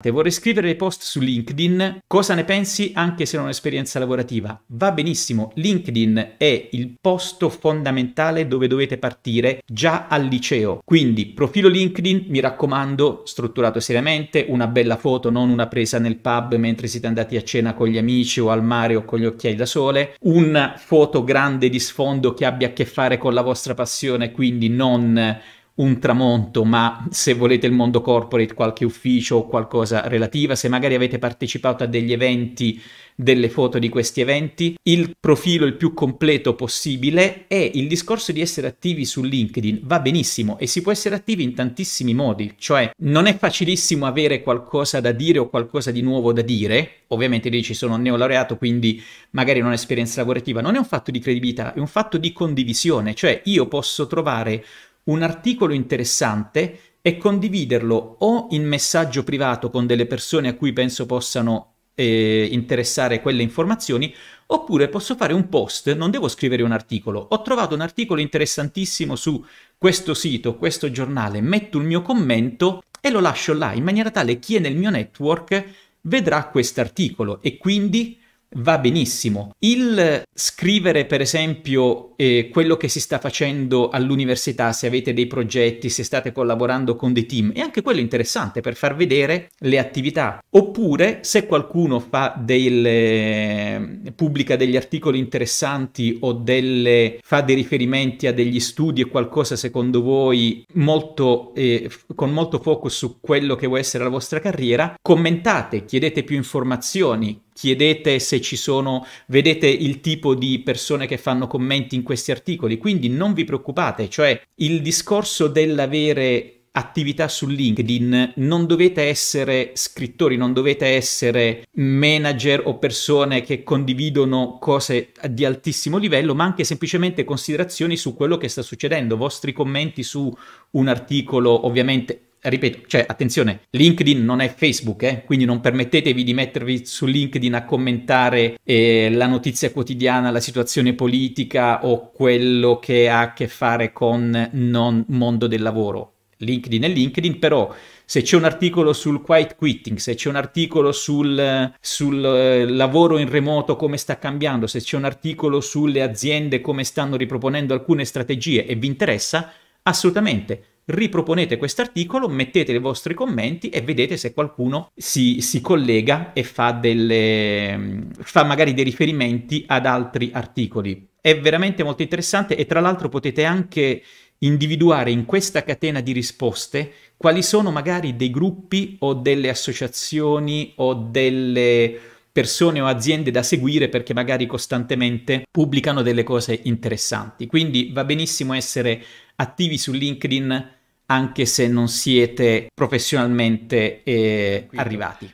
Vorrei scrivere dei post su LinkedIn, cosa ne pensi anche se non ho esperienza lavorativa? Va benissimo, LinkedIn è il posto fondamentale dove dovete partire già al liceo. Quindi profilo LinkedIn, mi raccomando, strutturato seriamente, una bella foto, non una presa nel pub mentre siete andati a cena con gli amici o al mare o con gli occhiali da sole, una foto grande di sfondo che abbia a che fare con la vostra passione, quindi non un tramonto, ma se volete il mondo corporate, qualche ufficio o qualcosa relativa, se magari avete partecipato a degli eventi, delle foto di questi eventi, il profilo il più completo possibile e il discorso di essere attivi su LinkedIn. Va benissimo e si può essere attivi in tantissimi modi, cioè non è facilissimo avere qualcosa da dire o qualcosa di nuovo da dire, ovviamente dici sono neolaureato quindi magari non ho esperienza lavorativa, non è un fatto di credibilità, è un fatto di condivisione, cioè io posso trovare un articolo interessante e condividerlo o in messaggio privato con delle persone a cui penso possano eh, interessare quelle informazioni, oppure posso fare un post, non devo scrivere un articolo. Ho trovato un articolo interessantissimo su questo sito, questo giornale, metto il mio commento e lo lascio là, in maniera tale che chi è nel mio network vedrà questo articolo e quindi va benissimo. Il scrivere, per esempio, eh, quello che si sta facendo all'università, se avete dei progetti, se state collaborando con dei team, è anche quello interessante per far vedere le attività. Oppure, se qualcuno delle, pubblica degli articoli interessanti o delle, fa dei riferimenti a degli studi e qualcosa secondo voi molto, eh, con molto focus su quello che vuole essere la vostra carriera, commentate, chiedete più informazioni, chiedete se ci sono, vedete il tipo di persone che fanno commenti in questi articoli, quindi non vi preoccupate, cioè il discorso dell'avere attività su LinkedIn non dovete essere scrittori, non dovete essere manager o persone che condividono cose di altissimo livello, ma anche semplicemente considerazioni su quello che sta succedendo, vostri commenti su un articolo, ovviamente ripeto, cioè attenzione, LinkedIn non è Facebook, eh? quindi non permettetevi di mettervi su LinkedIn a commentare eh, la notizia quotidiana, la situazione politica o quello che ha a che fare con non mondo del lavoro. LinkedIn è LinkedIn, però se c'è un articolo sul quiet quitting, se c'è un articolo sul, sul eh, lavoro in remoto come sta cambiando, se c'è un articolo sulle aziende come stanno riproponendo alcune strategie e vi interessa, assolutamente riproponete questo articolo, mettete i vostri commenti e vedete se qualcuno si, si collega e fa, delle, fa magari dei riferimenti ad altri articoli. È veramente molto interessante e tra l'altro potete anche individuare in questa catena di risposte quali sono magari dei gruppi o delle associazioni o delle persone o aziende da seguire perché magari costantemente pubblicano delle cose interessanti. Quindi va benissimo essere attivi su LinkedIn anche se non siete professionalmente eh, arrivati.